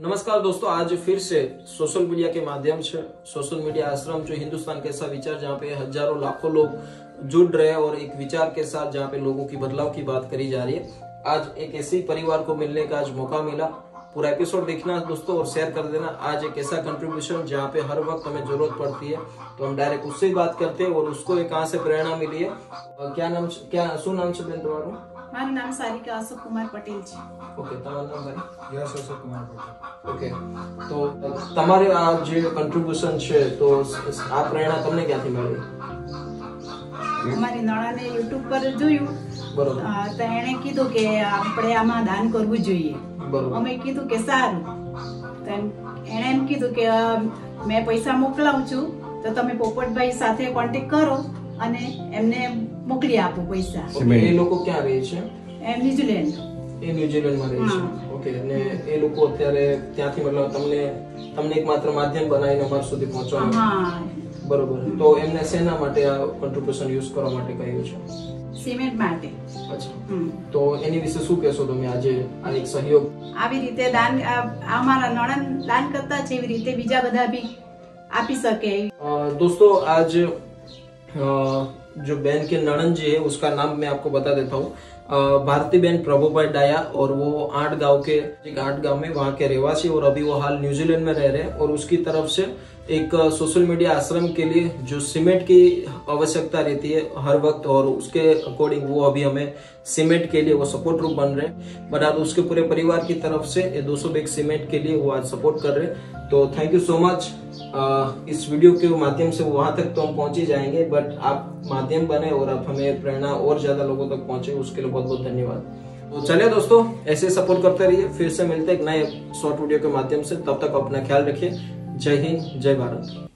नमस्कार दोस्तों, आज फिर से सोशल मीडिया के माध्यम से, सोशल मीडिया आश्रम जो हिंदुस्तान कैसा विचार जहाँ पे हज़ारों लाखों लोग जुड़ रहे हैं और एक विचार के साथ जहाँ पे लोगों की बदलाव की बात करी जा रही है। आज एक ऐसे परिवार को मिलने का आज मौका मिला। पूरा एपिसोड देखना दोस्तों और शेयर कर देना आज एक ऐसा कंट्रीब्यूशन जहाँ पे हर वक्त हमें जरूरत पड़ती है तो हम डायरेक्ट उससे ही बात करते हैं और उसको एक कहाँ से प्रेरणा मिली है और क्या नाम क्या શું નામ છે બેન તમારું મારું નામ સારિકા અશોક કુમાર પટેલ છે ઓકે તમારું નામ ભાઈ યશ અશોક કુમાર પટેલ ઓકે તો તમારે આ જે કન્ટ્રીબ્યુશન છે તો આ પ્રેરણા તમને ક્યાંથી મળી અમારી નણાને યુટ્યુબ પર જોયું. તો એણે કીધું કે આપણે આમાં દાન કરવું જોઈએ. અમે કીધું કે સારું. તો એણે એમ કીધું કે મેં પૈસા મોકલાવું છું તો તમે પોપટભાઈ સાથે કોન્ટેક કરો અને એમને મોકલી આપો પૈસા. એ લોકો ક્યાં રહે છે? એ ન્યુઝીલેન્ડ. એ ન્યુઝીલેન્ડમાં રહે છે. ઓકે અને એ લોકો અત્યારે ત્યાંથી મતલબ તમને તમને એક માત્ર માધ્યમ બનાવીને અમારા સુધી પહોંચવાનું હા. બરોબર. તો એમને શેના માટે આ કોન્ટ્રીબ્યુશન યુઝ કરવા માટે કહ્યું છે? સિમેન્ટ માટે. અચ્છા. તો એની વિશે શું કહેશો તમે આજે? આ એક સહયોગ? આવી રીતે દાન અમારા નણંદ દાન કરતા છે એવી રીતે બીજા બધા બી આપી શકે. દોસ્તો આજ जो बहन के नणन जी है, उसका नाम मैं आपको बता देता हूँ। भारती बहन प्रभुभाई डाया और वो आठ गाँव के, एक आठ गाँव में वहाँ के रहवासी और अभी वो हाल न्यूजीलैंड में रह रहे हैं और उसकी तरफ़ से एक सोशल मीडिया आश्रम के लिए जो सीमेंट की आवश्यकता रहती है हर वक्त और उसके अकॉर्डिंग वो अभी हमें सीमेंट के लिए वो सपोर्ट रूप बन रहे हैं। बट आज उसके पूरे परिवार की तरफ़ से ये 200 बैग सीमेंट के लिए वो आज सपोर्ट कर रहे हैं। तो थैंक यू सो मच इस वीडियो के माध्यम से वहाँ तक तो हम पहुँच ही जाएँगे बट आप माध्यम बने और आप हमें प्रेरणा और ज़्यादा लोगों तक पहुँचे, उसके लिए बहुत बहुत धन्यवाद। तो चलिए दोस्तों, ऐसे सपोर्ट करते रहिए, फिर से मिलते हैं एक नए शॉर्ट वीडियो के माध्यम से, तब तक अपना ख्याल रखिए। जय हिंद, जय भारत।